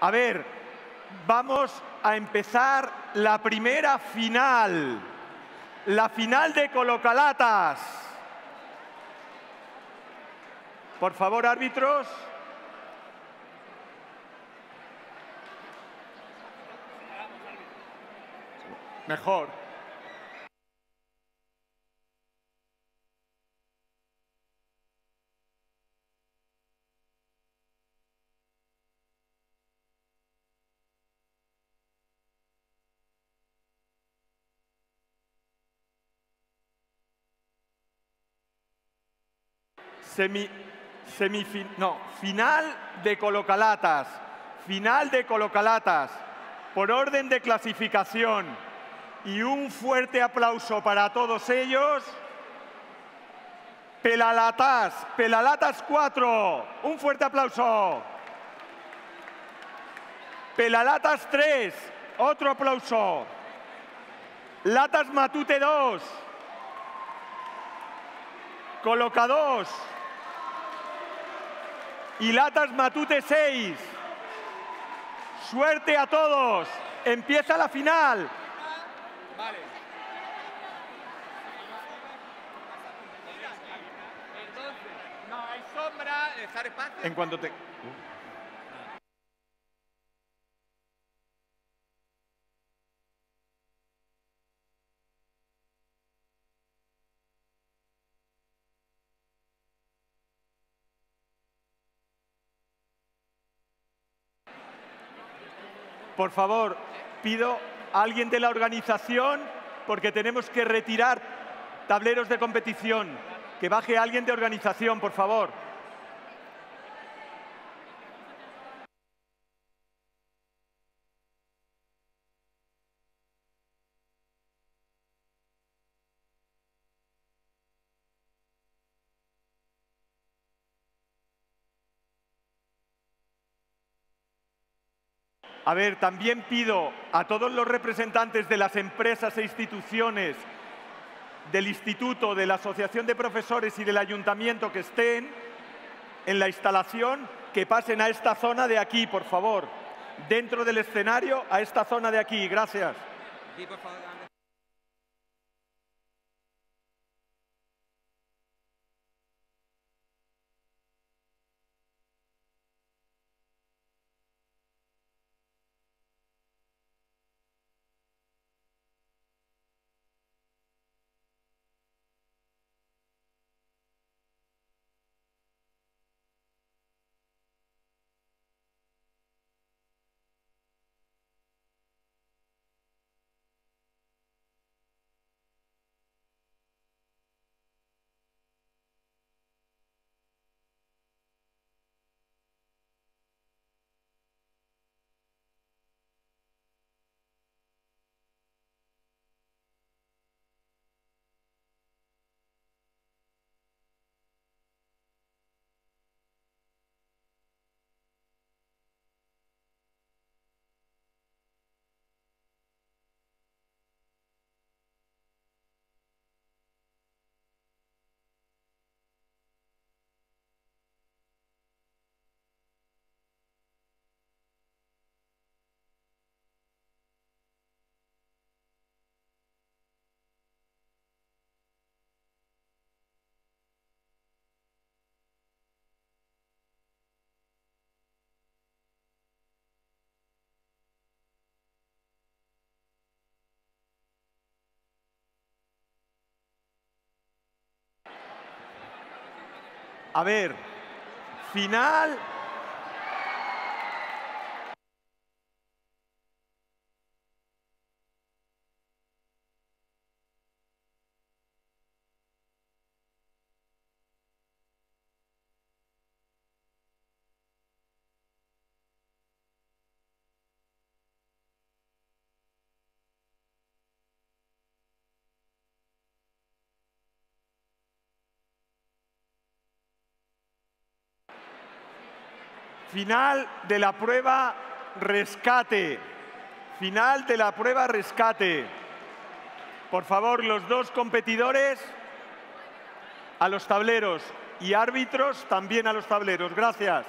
A ver, vamos a empezar la primera final. La final de Colocalatas. Por favor, árbitros. Mejor. Semi, final de Colocalatas. Final de Colocalatas. Por orden de clasificación. Y un fuerte aplauso para todos ellos. Pelalatas, Pelalatas 4. Un fuerte aplauso. Pelalatas 3. Otro aplauso. Latas Matute 2. Coloca 2. Y Latas Matute 6. Suerte a todos. Empieza la final. Vale. Entonces, no hay sombra. En cuanto te... Por favor, pido a alguien de la organización, porque tenemos que retirar tableros de competición. Que baje alguien de organización, por favor. A ver, también pido a todos los representantes de las empresas e instituciones del instituto, de la asociación de profesores y del ayuntamiento que estén en la instalación, que pasen a esta zona de aquí, por favor. Dentro del escenario, a esta zona de aquí. Gracias. Sí, por favor, A ver, final. Final de la prueba rescate. Final de la prueba rescate. Por favor, los dos competidores a los tableros y árbitros también a los tableros. Gracias.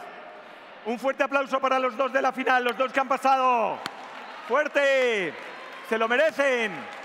Un fuerte aplauso para los dos de la final, los dos que han pasado. Fuerte, se lo merecen.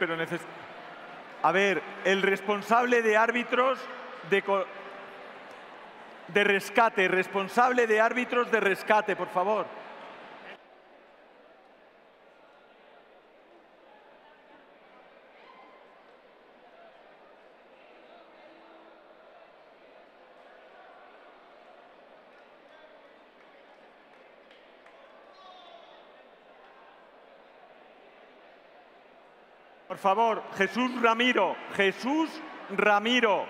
Pero neces A ver, el responsable de árbitros de, de rescate, responsable de árbitros de rescate, por favor. Por favor, Jesús Ramiro, Jesús Ramiro.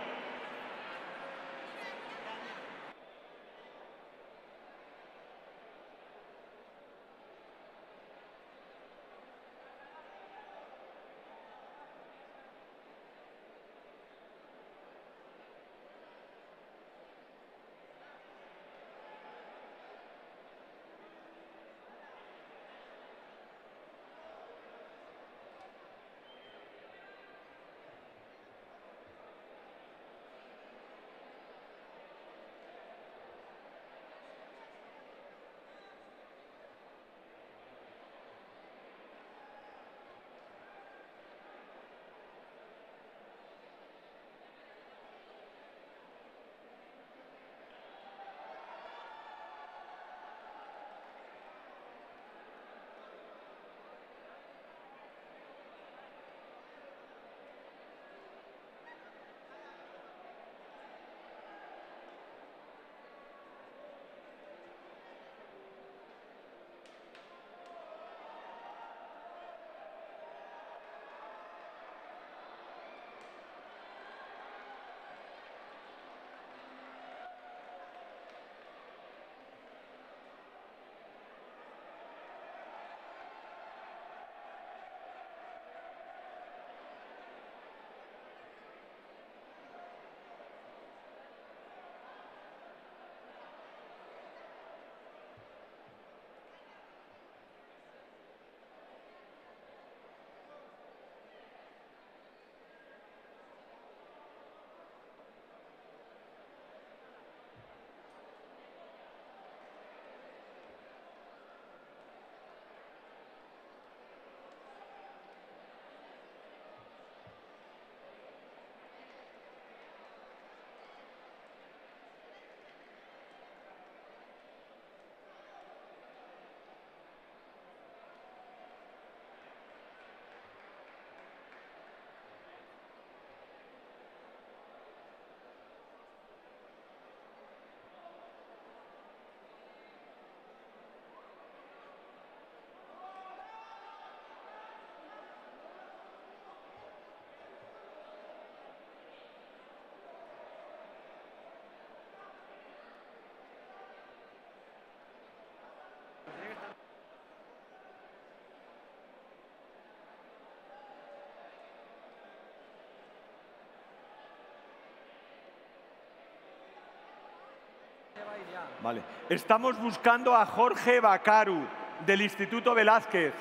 Vale. Estamos buscando a Jorge Bacaru, del Instituto Velázquez.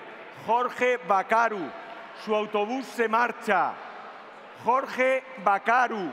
Jorge Bacaru. Su autobús se marcha. Jorge Bacaru.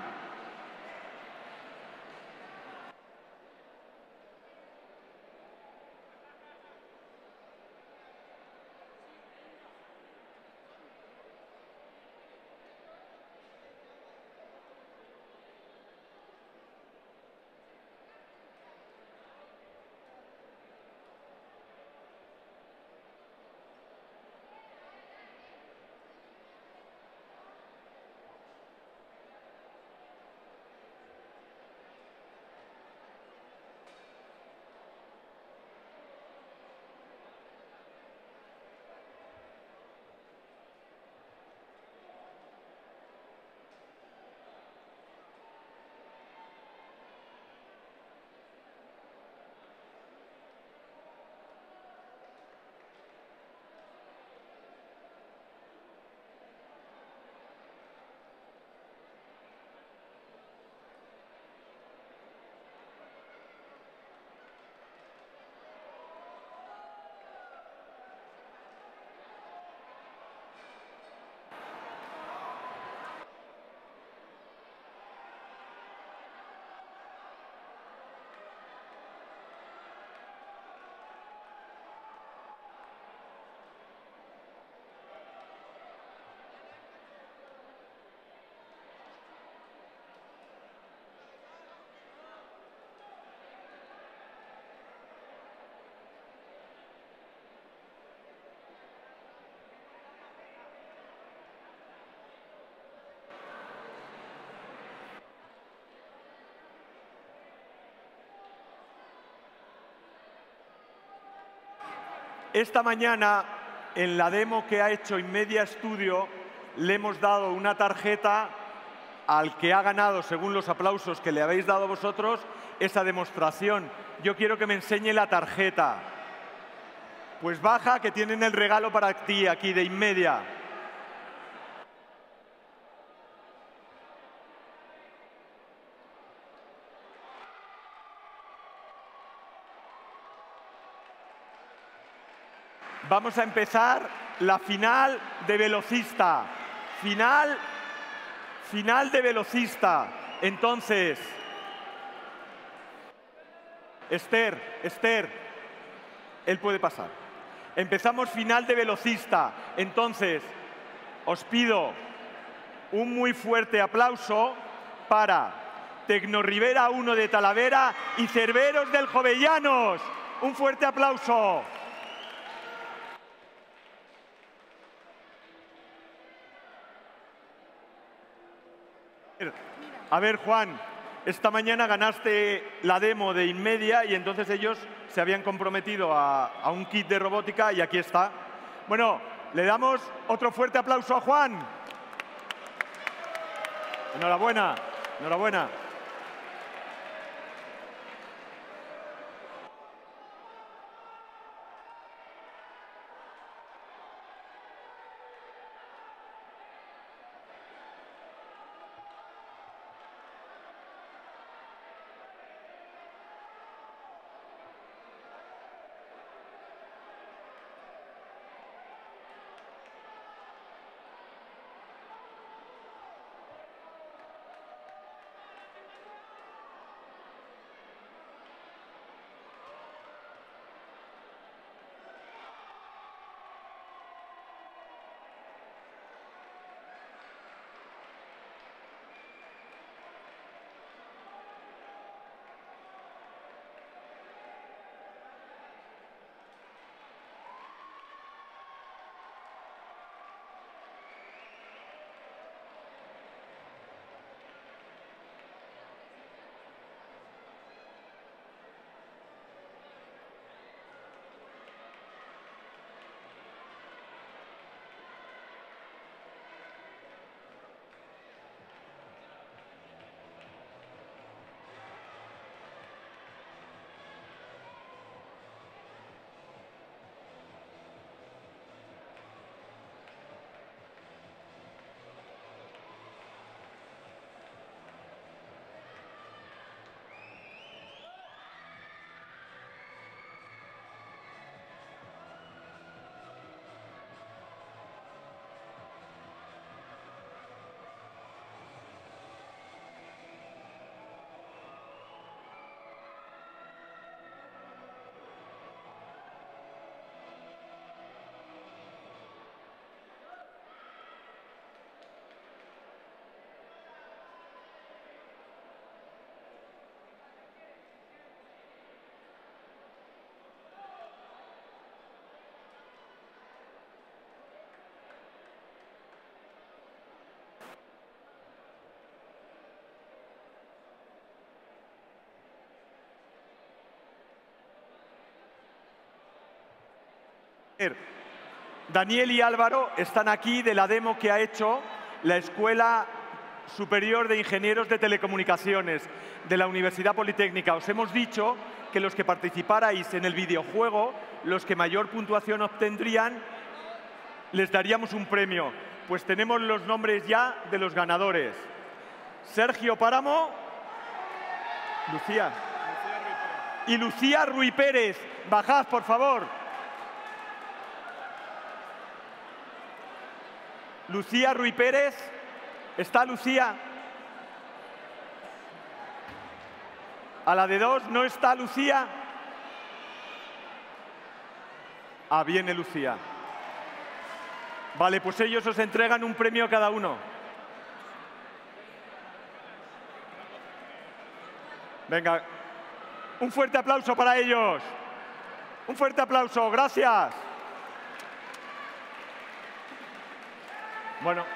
Esta mañana, en la demo que ha hecho Inmedia Studio, le hemos dado una tarjeta al que ha ganado, según los aplausos que le habéis dado vosotros, esa demostración. Yo quiero que me enseñe la tarjeta. Pues baja, que tienen el regalo para ti aquí de Inmedia. Vamos a empezar la final de velocista. Final, final de velocista. Entonces, Esther, Esther, él puede pasar. Empezamos final de velocista. Entonces, os pido un muy fuerte aplauso para Tecno Rivera 1 de Talavera y Cerveros del Jovellanos. Un fuerte aplauso. A ver, Juan, esta mañana ganaste la demo de Inmedia y entonces ellos se habían comprometido a, a, un kit de robótica y aquí está. Bueno, le damos otro fuerte aplauso a Juan. Enhorabuena, enhorabuena. Daniel y Álvaro están aquí de la demo que ha hecho la Escuela Superior de Ingenieros de Telecomunicaciones de la Universidad Politécnica. Os hemos dicho que los que participarais en el videojuego, los que mayor puntuación obtendrían, les daríamos un premio. Pues tenemos los nombres ya de los ganadores. Sergio Páramo, Lucía. Y Lucía Ruy Pérez. Bajad, por favor. Lucía Ruy Pérez. ¿Está Lucía? A la de dos no está Lucía. Ah, viene Lucía. Vale, pues ellos os entregan un premio a cada uno. Venga, un fuerte aplauso para ellos. Un fuerte aplauso, gracias. Bueno.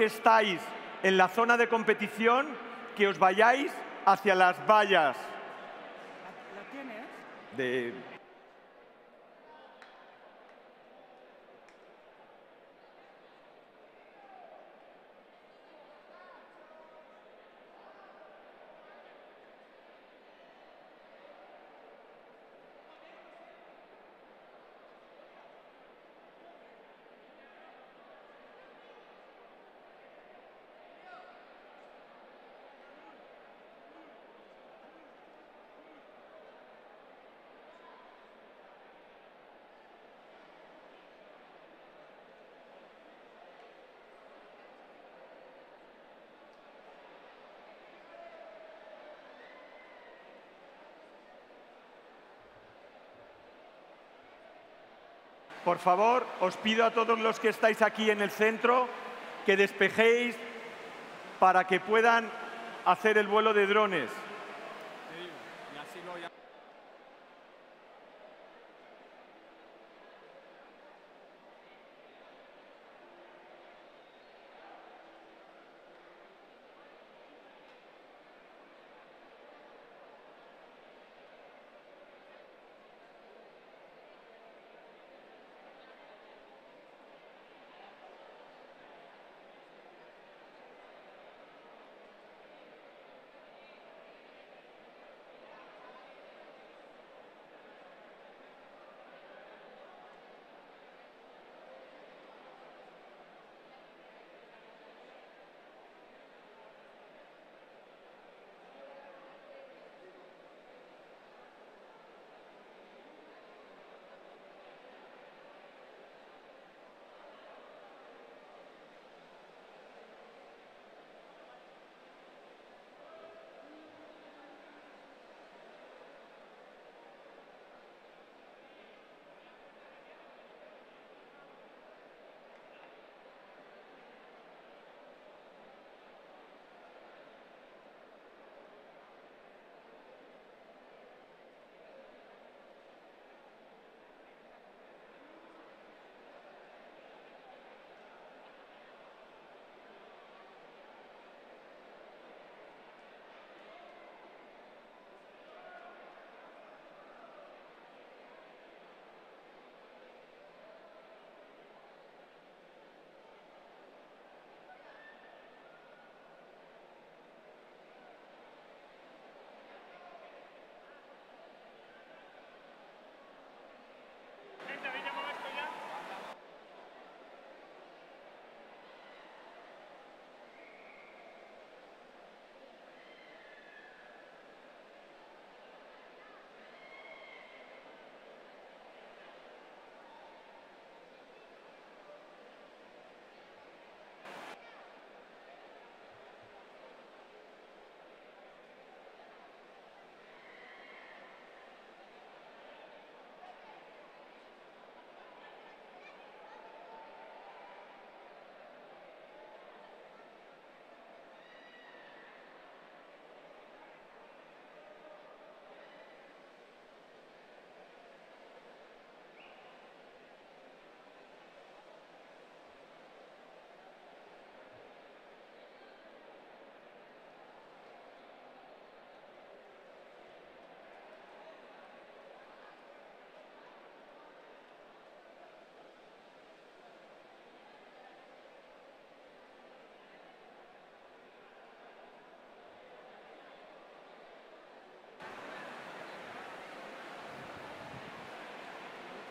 Que estáis en la zona de competición que os vayáis hacia las vallas. ¿La tienes? De... Por favor, os pido a todos los que estáis aquí en el centro que despejéis para que puedan hacer el vuelo de drones.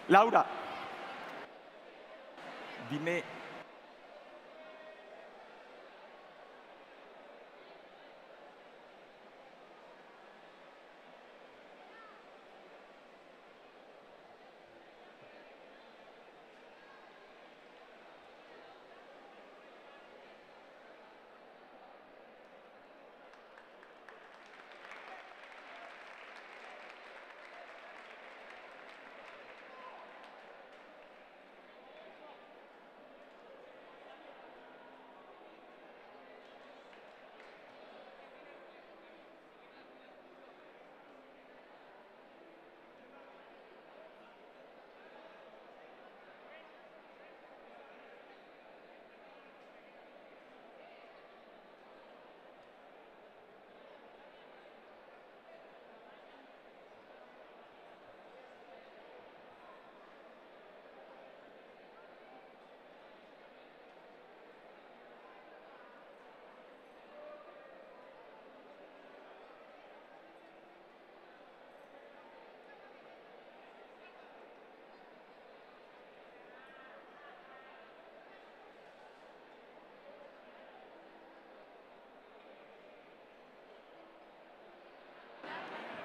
Laura, di me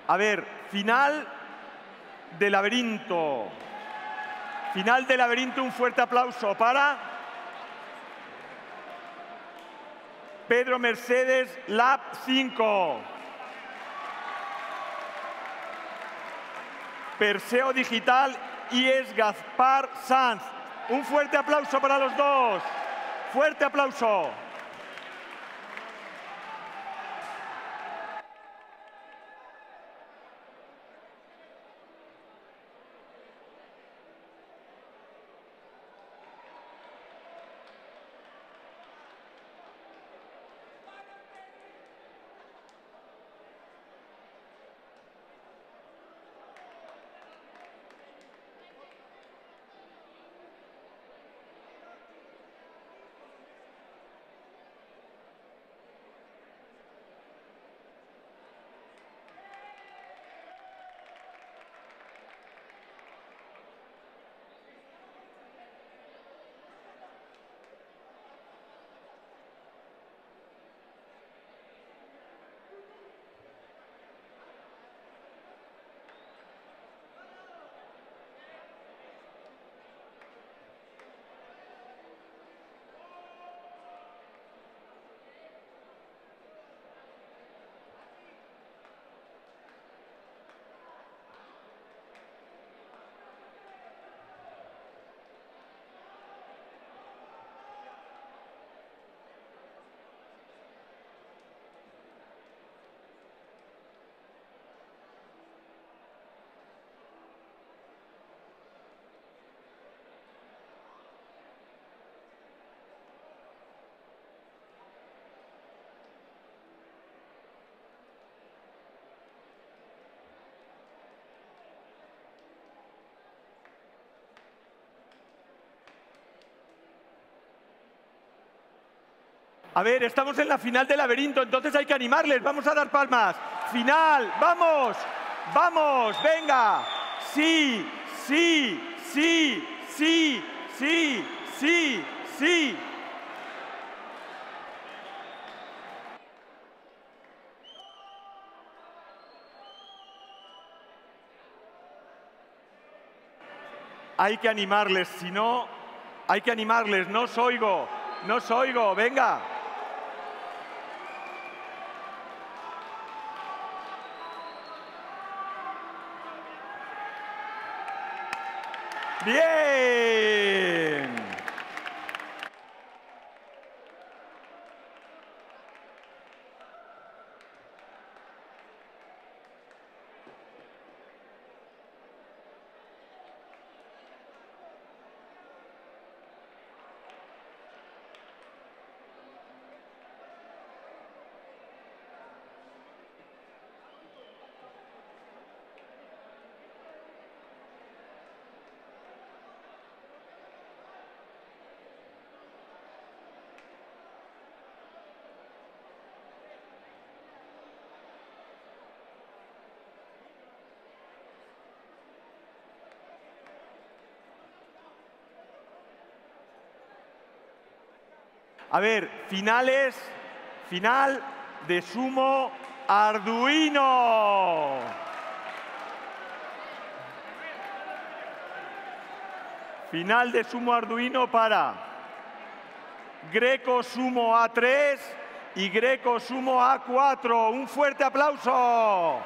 A ver, final de laberinto. Final de laberinto, un fuerte aplauso para Pedro Mercedes Lab 5. Perseo Digital y es Gaspar Sanz. Un fuerte aplauso para los dos. Fuerte aplauso. A ver, estamos en la final del laberinto, entonces hay que animarles. Vamos a dar palmas. Final, vamos, vamos, venga. Sí, sí, sí, sí, sí, sí, sí. Hay que animarles, si no, hay que animarles. No os oigo, no os oigo, venga. Bien. A ver, finales, final de sumo Arduino. Final de sumo Arduino para Greco Sumo A3 y Greco Sumo A4. Un fuerte aplauso.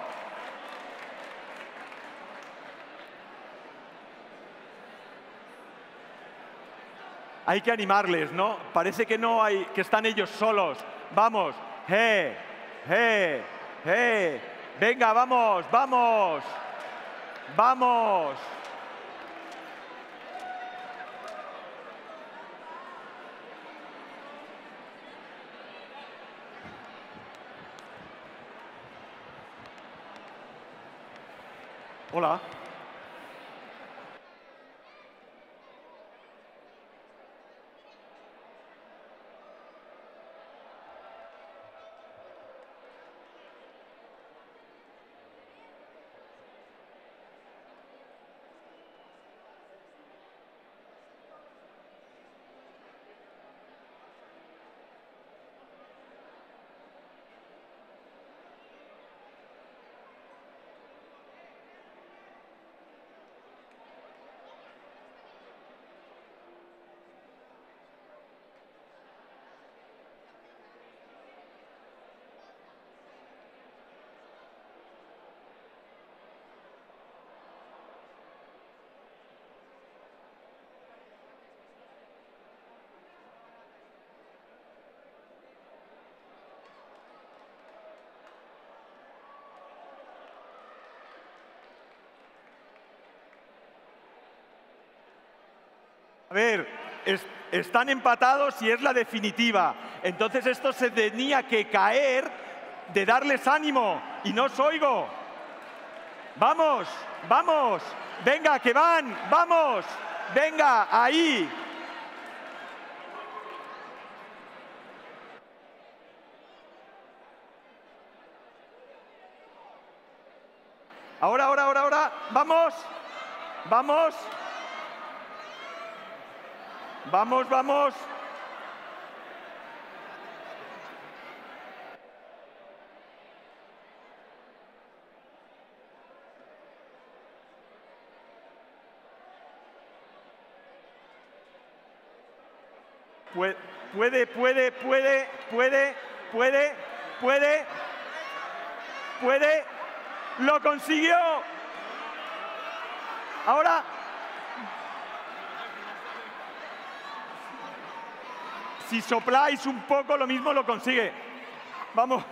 Hay que animarles, ¿no? Parece que no hay, que están ellos solos. Vamos, ¡eh! ¡eh! ¡eh! Venga, vamos, vamos. Vamos. Hola. A ver, es- están empatados y es la definitiva. Entonces esto se tenía que caer de darles ánimo y no os oigo. Vamos, vamos, venga, que van, vamos, venga, ahí. Ahora, ahora, ahora, ahora, vamos, vamos. Vamos, vamos. Pue- Puede, puede, puede, puede, puede, puede, puede. Lo consiguió. Ahora. Si sopláis un poco, lo mismo lo consigue. Vamos.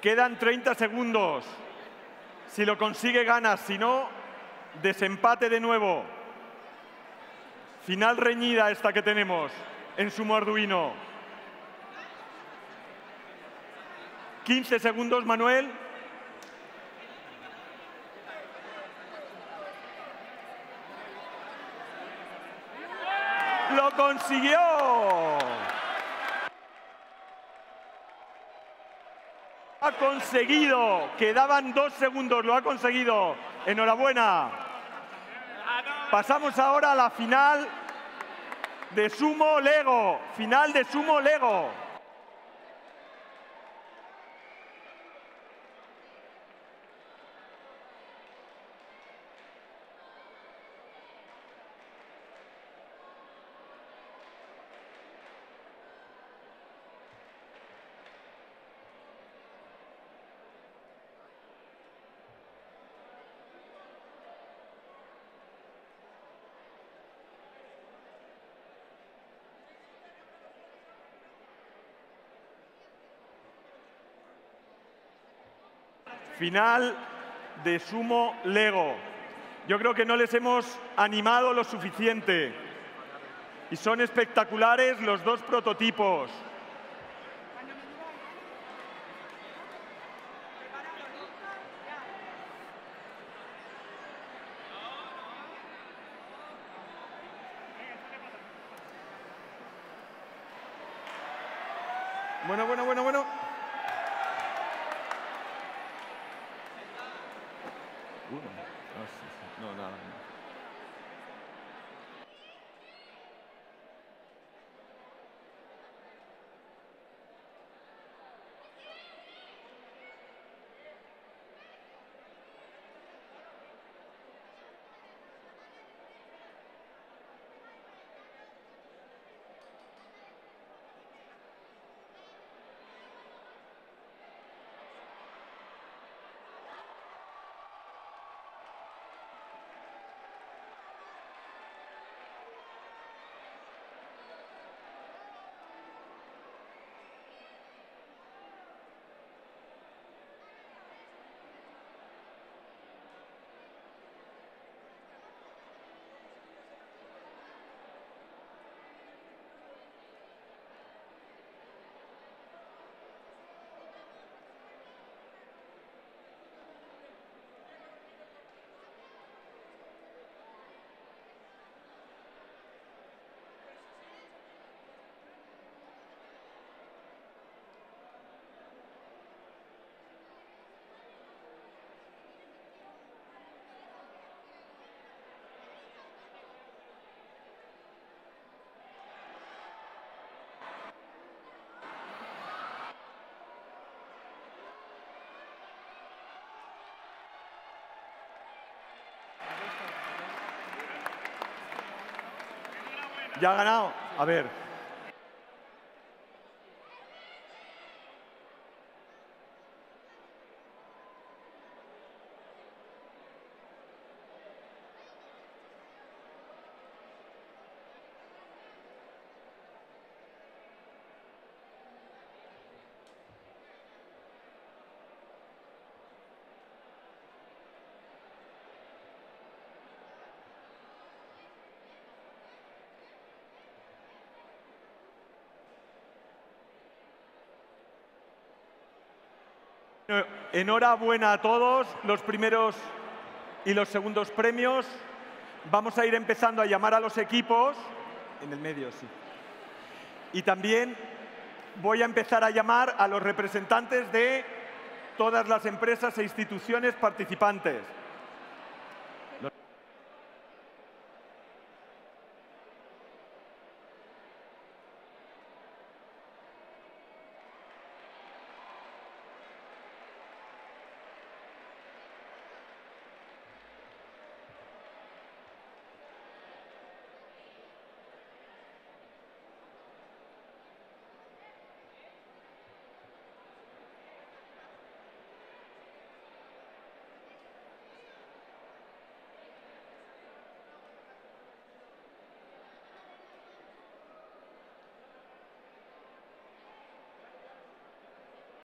Quedan 30 segundos. Si lo consigue, ganas. Si no, desempate de nuevo. Final reñida esta que tenemos en Sumo Arduino. 15 segundos, Manuel. ¡Lo consiguió! Conseguido. Quedaban dos segundos. Lo ha conseguido. Enhorabuena. Pasamos ahora a la final de Sumo Lego. Final de Sumo Lego. Final de Sumo Lego. Yo creo que no les hemos animado lo suficiente. Y son espectaculares los dos prototipos. Bueno, bueno, ¿Ya ha ganado? A ver. Enhorabuena a todos los primeros y los segundos premios. Vamos a ir empezando a llamar a los equipos. En el medio, sí. Y también voy a empezar a llamar a los representantes de todas las empresas e instituciones participantes.